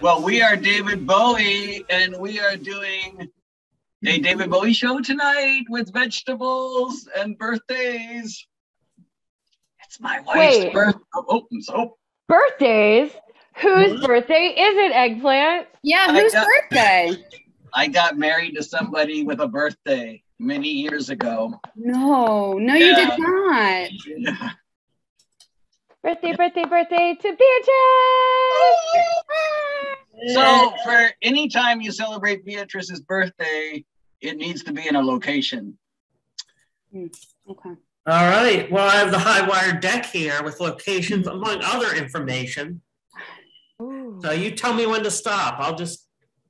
Well, we are David Bowie, and we are doing a David Bowie show tonight with vegetables and birthdays. It's my wife's Wait. birth. Oh, oh so Birthdays? Whose birthday is it, Eggplant? Yeah, I whose got- birthday? I got married to somebody with a birthday many years ago. No, no, you did not. Yeah. Birthday, birthday, birthday to Beatrice! Oh, So, for any time you celebrate Beatrice's birthday, it needs to be in a location. Hmm, okay. All right. Well, I have the high wire deck here with locations among other information. Ooh. So you tell me when to stop. I'll just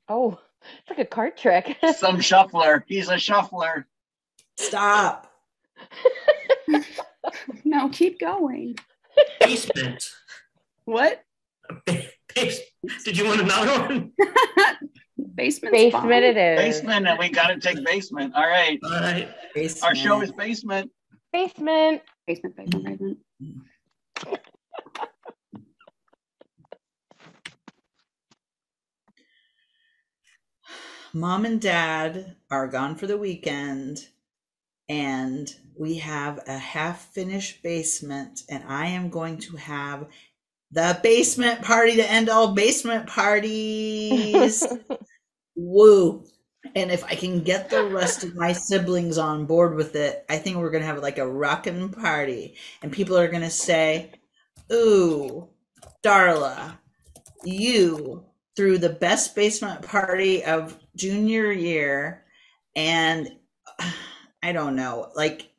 Oh, it's like a card trick. Some shuffler. He's a shuffler. Stop. No, keep going. basement. What? Base- Did you want another one? Basement. Basement it is. Basement, and we got to take basement. All right. All right. Our show is basement. Basement. Basement, basement, basement. Mom and dad are gone for the weekend, and we have a half finished basement, and I am going to have the basement party to end all basement parties. Woo. And if I can get the rest of my siblings on board with it, I think we're going to have like a rockin' party. And people are going to say, Ooh, Darla, you threw the best basement party of junior year. And I don't know, like,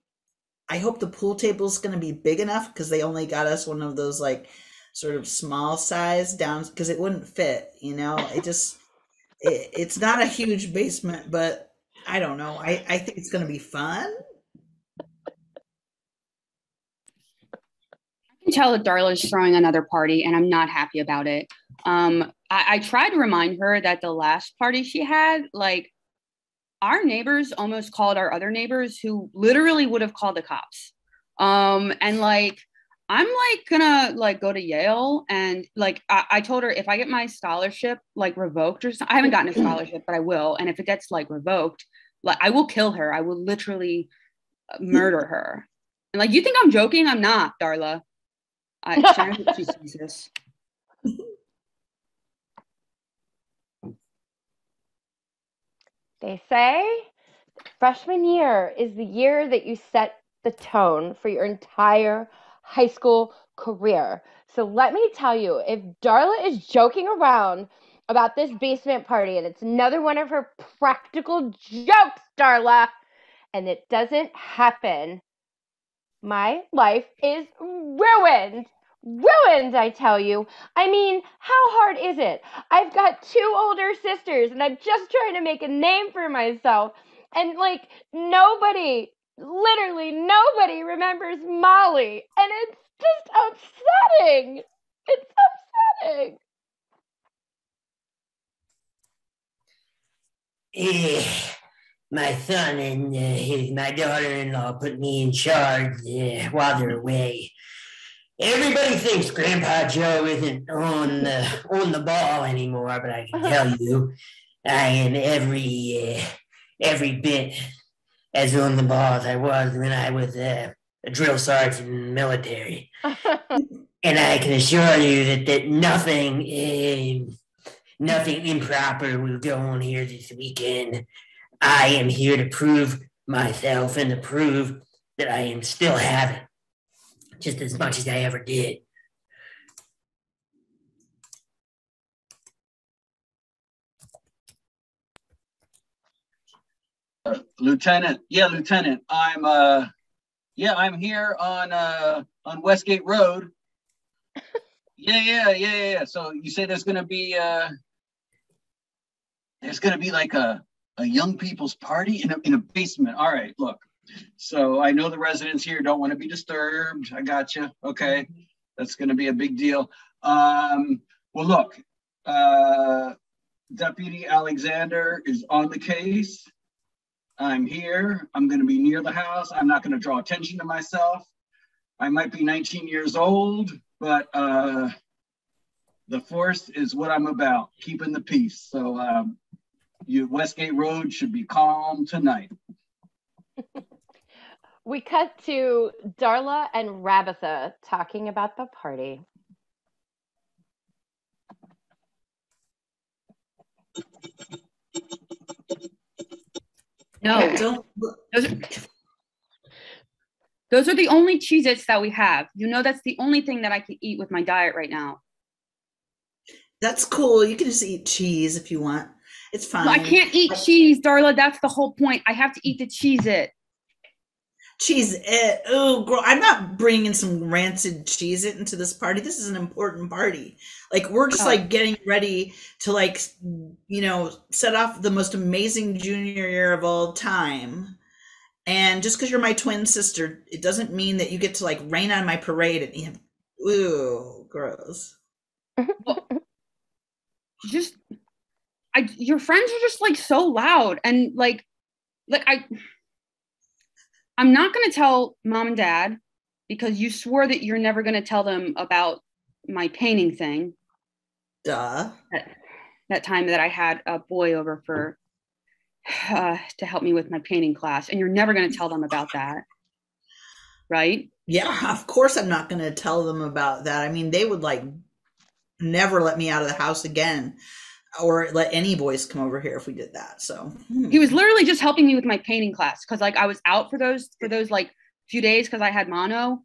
I hope the pool table is going to be big enough because they only got us one of those like sort of small size down because it wouldn't fit, you know? It just, it, it's not a huge basement, but I don't know. I, I think it's going to be fun. I can tell that Darla's throwing another party, and I'm not happy about it. Um, I, I tried to remind her that the last party she had, like, our neighbors almost called our other neighbors who literally would have called the cops. Um, and like, I'm like gonna like go to Yale and like I, I told her if I get my scholarship like revoked or something, I haven't gotten a scholarship, but I will. And if it gets like revoked, like I will kill her. I will literally uh, murder her. And like, you think I'm joking? I'm not, Darla. I, Sharon, she sees this. They say freshman year is the year that you set the tone for your entire high school career. So let me tell you, if Darla is joking around about this basement party and it's another one of her practical jokes, Darla, and it doesn't happen, my life is ruined. Ruined, I tell you. I mean, how hard is it? I've got two older sisters and I'm just trying to make a name for myself. And like, nobody, literally nobody remembers Molly. And it's just upsetting. It's upsetting. Eh, my son and uh, his, my daughter-in-law put me in charge uh, while they're away. Everybody thinks Grandpa Joe isn't on the on the ball anymore, but I can tell you, I am every uh, every bit as on the ball as I was when I was uh, a drill sergeant in the military. And I can assure you that, that nothing, uh, nothing improper will go on here this weekend. I am here to prove myself and to prove that I am still having just as much as I ever did. Lieutenant. Yeah, Lieutenant. I'm uh yeah, I'm here on uh on Westgate Road. Yeah, yeah, yeah, yeah. So you say there's gonna be uh there's gonna be like a a young people's party in a in a basement. All right, look. So I know the residents here don't want to be disturbed. I got you. Okay. That's gonna be a big deal. Um well look, uh Deputy Alexander is on the case. I'm here. I'm going to be near the house. I'm not going to draw attention to myself. I might be 19 years old, but uh, the force is what I'm about, keeping the peace. So um, you Westgate Road should be calm tonight. We cut to Darla and Rabitha talking about the party. No, Don't those are, those are the only Cheez Its that we have. You know, that's the only thing that I can eat with my diet right now. that's cool. You can just eat cheese if you want. It's fine. No, I can't eat cheese, Darla. That's the whole point. I have to eat the Cheez It. Cheese eh, it. Oh, girl, I'm not bringing in some rancid Cheez It into this party. This is an important party. Like we're just Oh. like getting ready to like you know set off the most amazing junior year of all time. And just because you're my twin sister, it doesn't mean that you get to like rain on my parade and you ooh, gross. Just, I, your friends are just like so loud and like, like I, I'm not gonna tell mom and dad because you swore that you're never gonna tell them about my painting thing. Duh. that time that I had a boy over for uh, to help me with my painting class, and you're never going to tell them about that, right? Yeah, of course I'm not going to tell them about that. I mean, they would like never let me out of the house again or let any boys come over here if we did that. So, hmm. He was literally just helping me with my painting class because like I was out for those for those like few days because I had mono.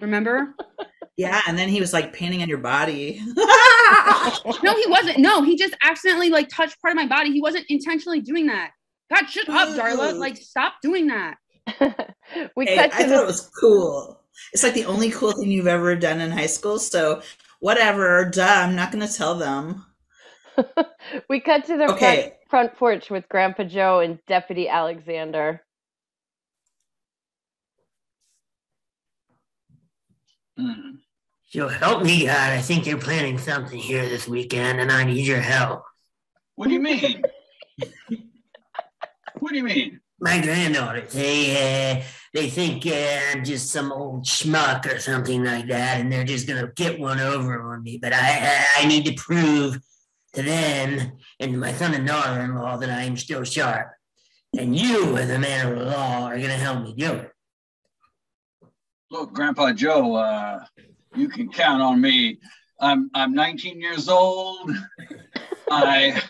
Remember? yeah, and then he was like painting on your body. No, he wasn't. No, he just accidentally like touched part of my body. He wasn't intentionally doing that. God, shut up, Darla. Like, stop doing that. we Hey, cut I to thought it was cool. It's like the only cool thing you've ever done in high school. So, whatever, duh, I'm not going to tell them. we cut to the front, Okay. front porch with Grandpa Joe and Deputy Alexander. Hmm. So help me God, I think they're planning something here this weekend and I need your help. What do you mean? what do you mean? My granddaughter, they uh, they think uh, I'm just some old schmuck or something like that, and they're just gonna get one over on me. But I I, I need to prove to them and to my son and daughter-in-law that I am still sharp. And you, as a man of the law, are gonna help me do it. Look, Grandpa Joe, uh, you can count on me. I'm I'm 19 years old. I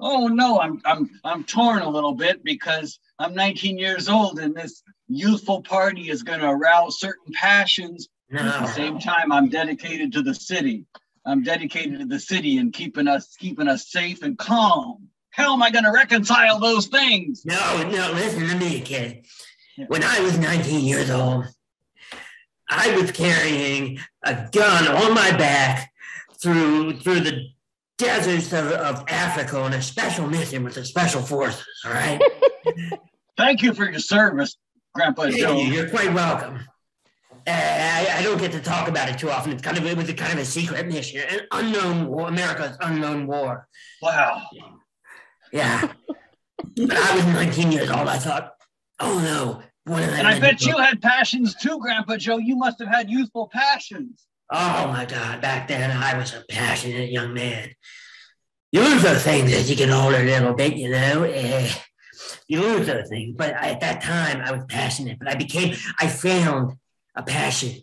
Oh no, I'm I'm I'm torn a little bit because I'm 19 years old and this youthful party is going to arouse certain passions. At the same time, I'm dedicated to the city. I'm dedicated to the city and keeping us keeping us safe and calm. How am I going to reconcile those things? no, no. Listen to me, kid. Yeah. When I was 19 years old, I was carrying a gun on my back through through the deserts of, of Africa on a special mission with the special forces. All right, Thank you for your service, Grandpa Joe. you're quite welcome. Uh, I, I don't get to talk about it too often. It's kind of it was a kind of a secret mission, an unknown war, America's unknown war. Wow. Yeah, but I was 19 years old. I thought, oh no, them. And I bet you had passions too, Grandpa Joe. You must have had youthful passions. Oh my God, back then I was a passionate young man. You lose those things as you get older a little bit, you know. eh, you lose those things. But I, at that time, I was passionate. But I became, I found a passion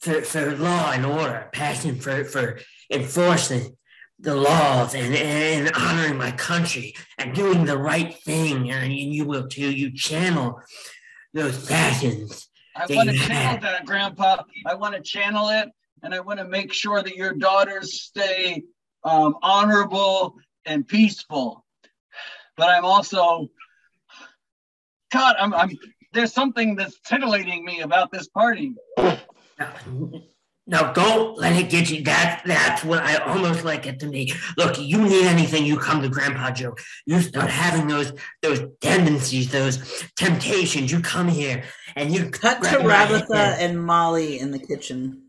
for, for law and order, a passion for, for enforcing the laws and, and honoring my country and doing the right thing. And you will too. You channel those passions. I want to channel that, Grandpa. I want to channel it, and I want to make sure that your daughters stay um, honorable and peaceful. But I'm also, God, I'm, I'm. There's something that's titillating me about this party. Now, no, don't let it get you. That that's what I almost like it to me. Look, you need anything, you come to Grandpa Joe. You start having those those tendencies, those temptations. You come here and you Cut to grab Rabitha and Molly in the kitchen.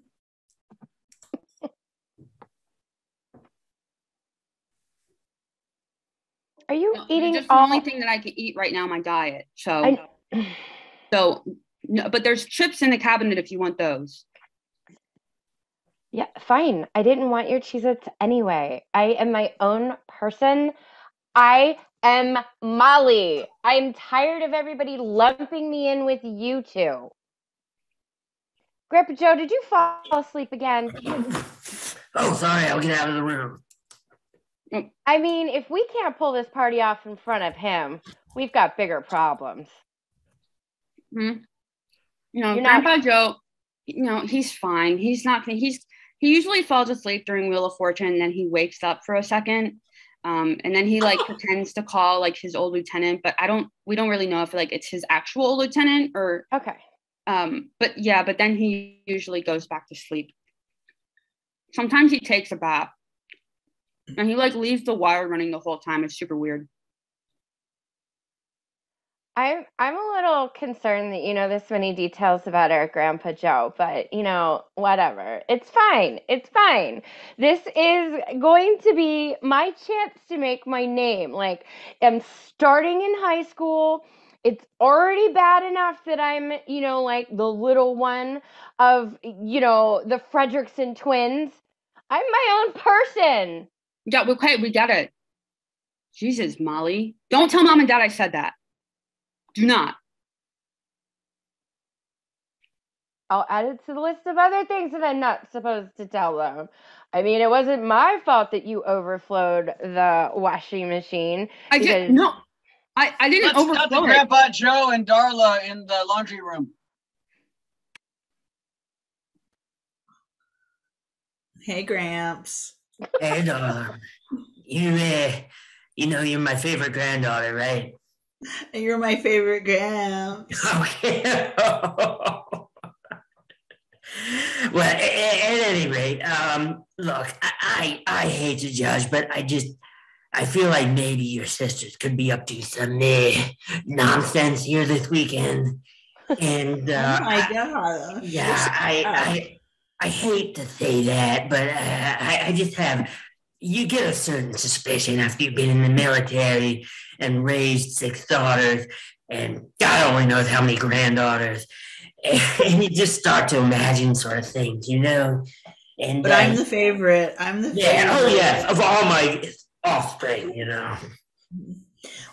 Are you No, eating just the all? only thing that I can eat right now, my diet. So, I- so, no, but there's chips in the cabinet if you want those. Yeah, fine. I didn't want your Cheez Its anyway. I am my own person. I am Molly. I'm tired of everybody lumping me in with you two. Grandpa Joe, did you fall asleep again? Oh, sorry, I'll get out of the room. Oh. I mean, if we can't pull this party off in front of him, we've got bigger problems. Hmm. You know, You're not- Grandpa Joe, you know, he's fine. He's not, he's, he usually falls asleep during Wheel of Fortune and then he wakes up for a second. Um, and then he like pretends to call like his old lieutenant, but I don't, we don't really know if like it's his actual lieutenant or, Okay. um, but yeah, but then he usually goes back to sleep. Sometimes he takes a bath and he like leaves the wire running the whole time. It's super weird. I'm I'm a little concerned that you know this many details about our grandpa Joe, but you know, whatever. It's fine. It's fine. This is going to be my chance to make my name. Like I'm starting in high school. It's already bad enough that I'm, you know, like the little one of, you know, the Frederickson twins. I'm my own person. Yeah, okay, we get it. Jesus, Molly. Don't tell mom and dad I said that. Do not. I'll add it to the list of other things that I'm not supposed to tell them. I mean, it wasn't my fault that you overflowed the washing machine. I Because- did no. I, I didn't Let's cut to overflow it. Grandpa Joe and Darla in the laundry room. Hey, Gramps. Hey, darling. You, uh, you know, you're my favorite granddaughter, right? You're my favorite Gramps. Okay. well, a- a- at any rate, um, look, I, I I hate to judge, but I just I feel like maybe your sisters could be up to some uh, nonsense here this weekend, and uh, oh my god. yeah, I, I I hate to say that, but uh, I, I just have you get a certain suspicion after you've been in the military and raised six daughters and God only knows how many granddaughters, and you just start to imagine sort of things, you know. And But uh, I'm the favorite. I'm the yeah, oh favorite. yes, of all my offspring, you know.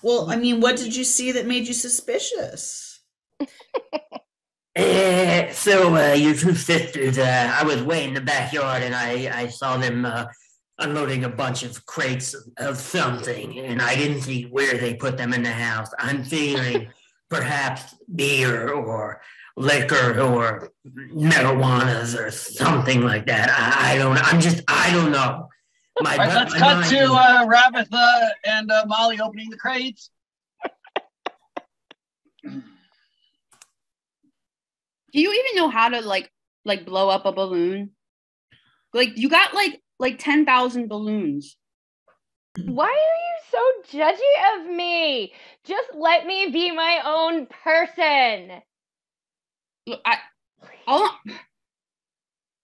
Well, I mean, what did you see that made you suspicious? Eh, so uh, your two sisters, uh, I was way in the backyard and I, I saw them uh, unloading a bunch of crates of, of something, and I didn't see where they put them in the house. I'm figuring perhaps beer or liquor or marijuanas or something like that. I, I don't. I'm just. I don't know. My, All right, let's my cut mind to is- uh, Rabatha and uh, Molly opening the crates. Do you even know how to like like blow up a balloon? Like you got like like ten thousand balloons. Why are you so judgy of me? Just let me be my own person. Look, I all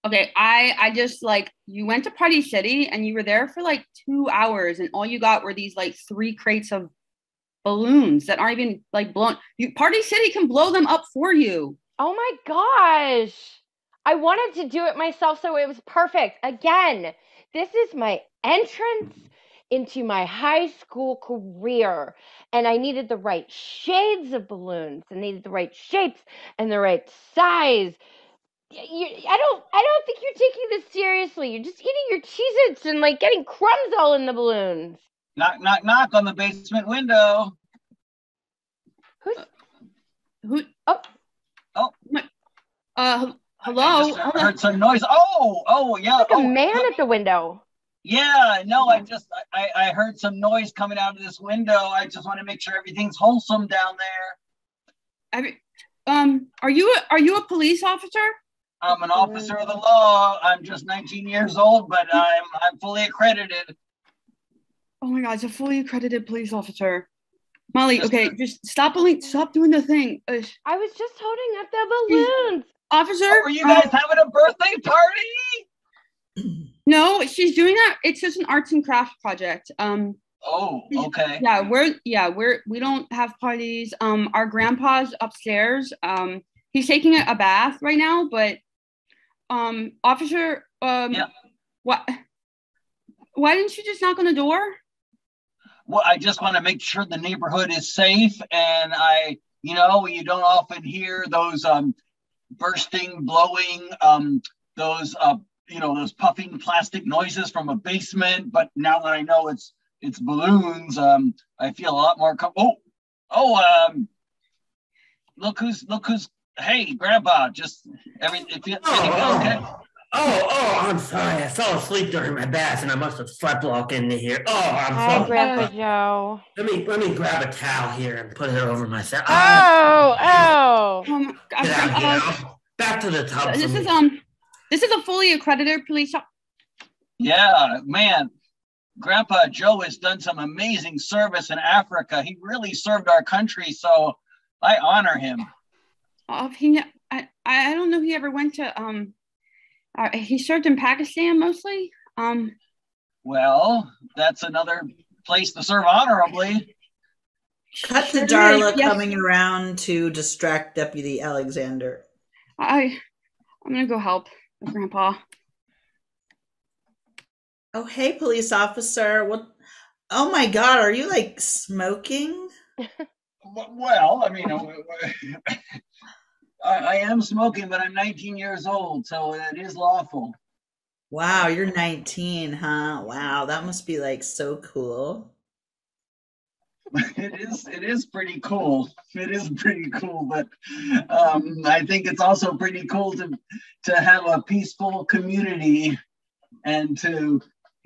okay. I I just like you went to Party City and you were there for like two hours and all you got were these like three crates of balloons that aren't even like blown. You Party City can blow them up for you. Oh my gosh. I wanted to do it myself so it was perfect. Again, this is my entrance into my high school career. And I needed the right shades of balloons and needed the right shapes and the right size. You, I don't I don't think you're taking this seriously. You're just eating your Cheez-Its and like getting crumbs all in the balloons. Knock, knock, knock on the basement window. Who's Who? Oh. Oh. My, uh, hel- I hello. just Hold heard some noise. Oh, oh, yeah. like a oh, man let at the window? Yeah, no, I just I, I heard some noise coming out of this window. I just want to make sure everything's wholesome down there. I mean, um, are you a, are you a police officer? I'm an officer of the law. I'm just 19 years old, but I'm I'm fully accredited. Oh my god, it's a fully accredited police officer. Molly, Just- okay, just stop doing stop doing the thing. Uh, I was just holding up the balloons. Officer, Oh, were you uh, guys having a birthday party? no, she's doing that. It's just an arts and crafts project. Um, Oh, okay. yeah, we're yeah we're we don't have parties. Um, our grandpa's upstairs. Um, he's taking a, a bath right now, but um, officer Um, Yeah. What? Why didn't you just knock on the door? Well, I just want to make sure the neighborhood is safe, and I, you know, you don't often hear those um, bursting, blowing, um, those, uh, you know, those puffing plastic noises from a basement. But now that I know it's it's balloons, um, I feel a lot more. Com- oh, oh, um, look who's look who's. Hey, Grandpa, just every Oh, oh, okay? Oh, oh, I'm sorry. I fell asleep during my bath and I must have slept walk into here. Oh, I'm Hi, sorry. Grandpa Joe. Let me let me grab a towel here and put it over myself. Oh, oh. Oh my Get out, Grandpa. get out. Back to the tub. This is me. um, this is a fully accredited police. op- Yeah, man. Grandpa Joe has done some amazing service in Africa. He really served our country, so I honor him. Uh, he, I, I don't know if he ever went to um, uh, he served in Pakistan mostly. Um, Well, that's another place to serve honorably. Cut sure to Darla yes. coming around to distract Deputy Alexander. I, I'm gonna go help Grandpa. Oh, hey, police officer. What? Oh my God, are you like smoking? Well, I mean, I, I am smoking, but I'm 19 years old, so it is lawful. Wow, you're 19, huh? Wow, that must be like so cool. It is. It is pretty cool. It is pretty cool, but um, I think it's also pretty cool to to have a peaceful community and to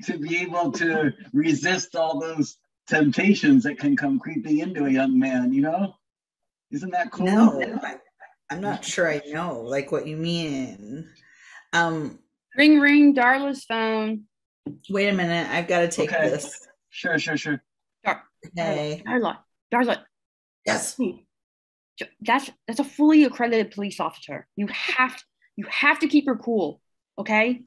to be able to resist all those temptations that can come creeping into a young man. You know, isn't that cool? No, I'm not sure I know like what you mean. Um, Ring ring, Darla's phone. wait a minute, I've got to take Okay. this. Sure, sure, sure. Dar- Hey, Darla, Darla, yes. That's that's a fully accredited police officer. You have you have to keep her cool, okay?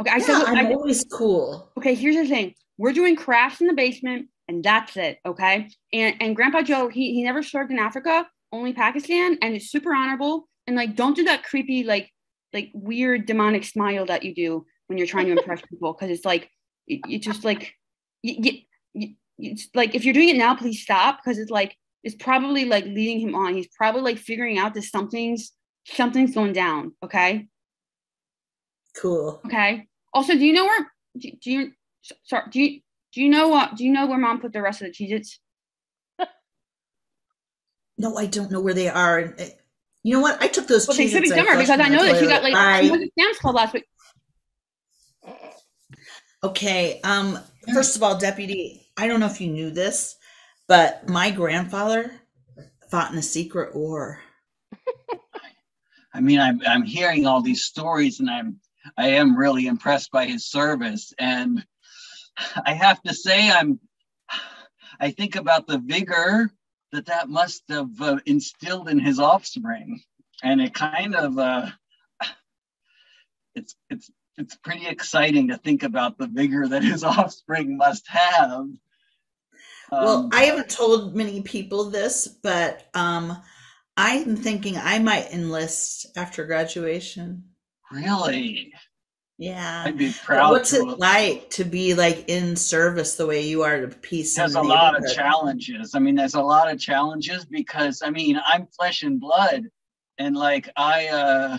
Okay, I Yeah, said I'm I, always cool. okay. Here's the thing: we're doing crafts in the basement, and that's it, okay? And and Grandpa Joe, he he never served in Africa, only Pakistan, and it's super honorable. And like, don't do that creepy like like weird demonic smile that you do when you're trying to impress people, because it's like you, you just like you, you, it's like if you're doing it now, please stop, because it's like it's probably like leading him on. He's probably like figuring out that something's something's going down. Okay. Cool. Okay. Also, do you know where? Do, do you? Sorry. Do you? Do you know what? Do you know where Mom put the rest of the Cheez-Its? No, I don't know where they are. And, uh, You know what? I took those Well, they should be Cheez-Its, I somewhere because I know that she got toilet. like she Bye. went Sam's Club last week. Okay. Um. First of all, deputy, I don't know if you knew this, but my grandfather fought in a secret war. I mean, I'm I'm hearing all these stories, and I'm I am really impressed by his service, and I have to say, I'm I think about the vigor that that must have uh, instilled in his offspring, and it kind of uh, it's it's it's pretty exciting to think about the vigor that his offspring must have. well, Um, I haven't told many people this, but um, I'm thinking I might enlist after graduation. really, Yeah. I'd be But proud. What's it like to be like in service the way you are to peace? there's a lot of challenges. I mean, there's a lot of challenges because I mean, I'm flesh and blood, and like I, uh,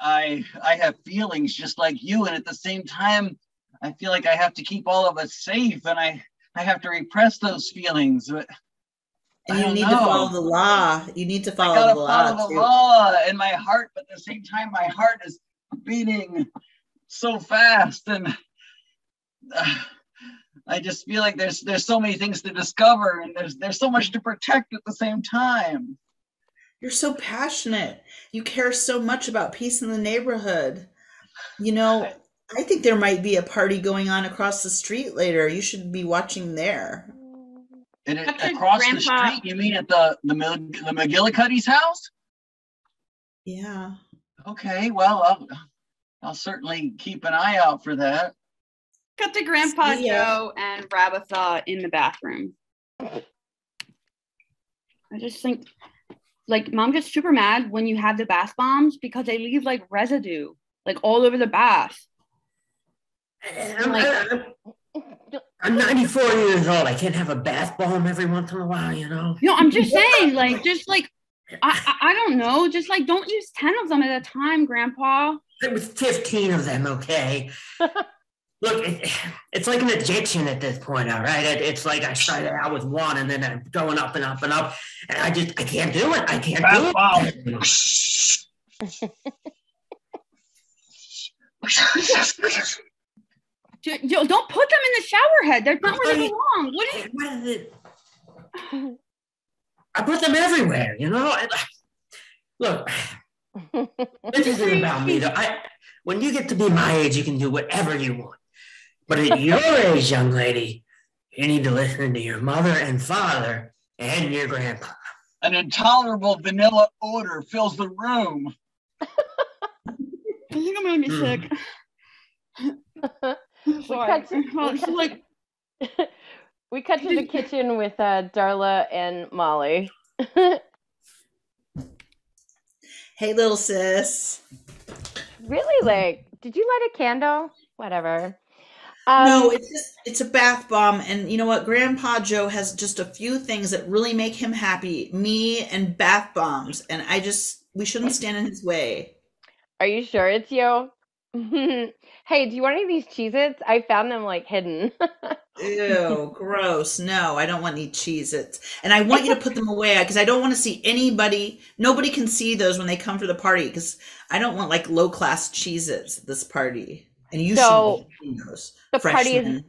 I, I have feelings just like you, and at the same time, I feel like I have to keep all of us safe, and I, I have to repress those feelings. But And you need know. to follow the law. You need to I follow gotta the law. follow the too. law in my heart, but at the same time, my heart is beating so fast, and uh, I just feel like there's there's so many things to discover, and there's there's so much to protect at the same time. You're so passionate. You care so much about peace in the neighborhood. You know, I think there might be a party going on across the street later. You should be watching there. And it, That's your across the street, you mean at the the Mil- the McGillicuddy's house? Yeah. Okay, well, I'll I'll certainly keep an eye out for that. Cut to Grandpa See. Joe and Rabatha in the bathroom. I just think, like, mom gets super mad when you have the bath bombs because they leave like residue. like all over the bath. I'm, I'm- I'm 94 years old. I can't have a bath bomb every once in a while, you know? No, I'm just saying, like, just like I, I I don't know, just like don't use ten of them at a time, Grandpa. There was 15 of them, okay? Look, it, it's like an addiction at this point, all right? It, it's like I started out with one and then I'm going up and up and up. And I just, I can't do it. I can't do it. J- Joe, don't put them in the shower head. They're not where they belong. What is What is it? I put them everywhere, you know? And, look, this isn't about me. Though. I, when you get to be my age, you can do whatever you want. But at your age, young lady, you need to listen to your mother and father and your grandpa. An intolerable vanilla odor fills the room. I think I'm gonna be sick. I'm sorry. cut to- Well, we it's cut to- like we cut to the kitchen with uh, Darla and Molly. Hey, little sis. really, like, did you light a candle? Whatever. Um, no, it's just it's a bath bomb, and you know what? Grandpa Joe has just a few things that really make him happy. Me and bath bombs, and I just we shouldn't stand in his way. Are you sure it's you? hey, do you want any of these Cheez-Its? I found them like hidden. Ew, gross. No, I don't want any Cheez Its. And I want you to put them away because I don't want to see anybody, nobody can see those when they come to the party because I don't want like low class Cheez Its at this party. And you So, shouldn't be those. the party is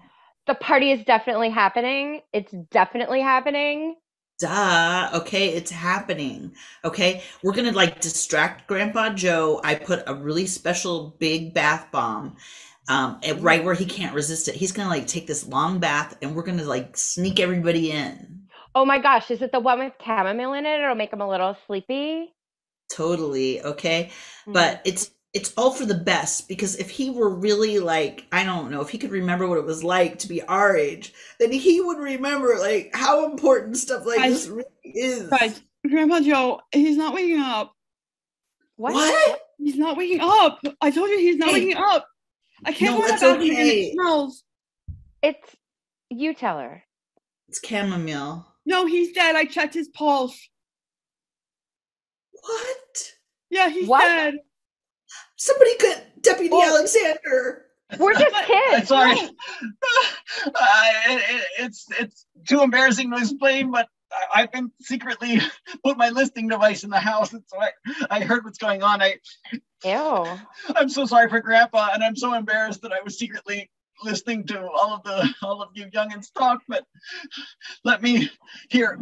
the party is definitely happening. It's definitely happening. Duh. Okay, it's happening. Okay, we're gonna like distract Grandpa Joe. I put a really special big bath bomb, um, and right where he can't resist it. He's gonna like take this long bath, and we're gonna like sneak everybody in. Oh my gosh, is it the one with chamomile in it? It'll make him a little sleepy. Totally. Okay, Mm. but it's it's all for the best because if he were really like I don't know if he could remember what it was like to be our age, then he would remember like how important stuff like Guys- this really is. guys, Grandpa Joe, he's not waking up. what? What? He's not waking up. I told you he's not Hey. waking up. I can't No, go in it's bathroom and okay. it smells. It's you tell her. It's chamomile. No, he's dead. I checked his pulse. What? Yeah, he's What? dead. Somebody get Deputy Oh. Alexander. We're just But- I'm sorry. No. Uh, it, it, it's it's too embarrassing to explain, but I, I've been secretly put my listening device in the house, and so I, I heard what's going on. I Ew. I'm so sorry for Grandpa, and I'm so embarrassed that I was secretly listening to all of the all of you youngins talk. But let me here.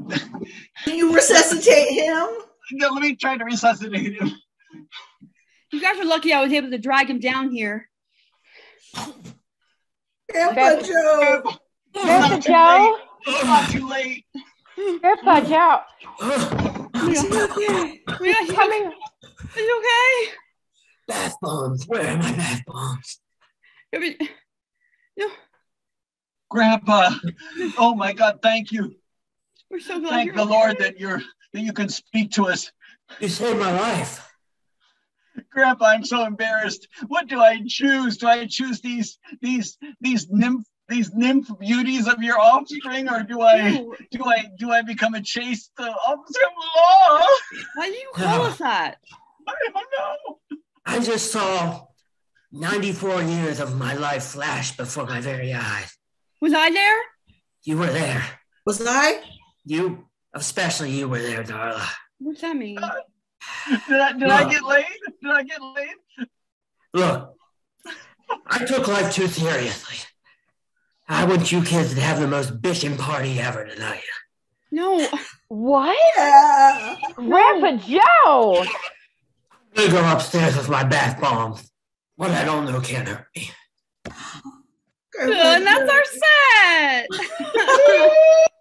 Can you resuscitate him? No, Let me try to resuscitate him. You guys are lucky I was able to drag him down here. Grandpa Grandpa- Joe. Grandpa Joe? It's not too late. Grandpa Joe. Is he okay? Yeah, he's Coming. Are you okay? bath bombs. Where are my bath bombs? I mean, Grandpa, oh my God, thank you. We're so glad Thank you're the Lord that you're that you can speak to us. You saved my life. Grandpa, I'm so embarrassed. What do I choose? Do I choose these these these nymph these nymph beauties of your offspring, or do I Ew, do I do I become a chaste uh, officer of law? Why do you call us that? I don't know. I just saw 94 years of my life flash before my very eyes. Was I there? You were there. Was I? You, especially you were there, Darla. What's that mean? Did I did I get laid? Did I get laid? Look, I took life too seriously. I want you kids to have the most bitchin' party ever tonight. No. What? Yeah. Grandpa Joe. I'm gonna go upstairs with my bath bombs. What I don't know can't hurt me. Grandpa And that's Joe. our set.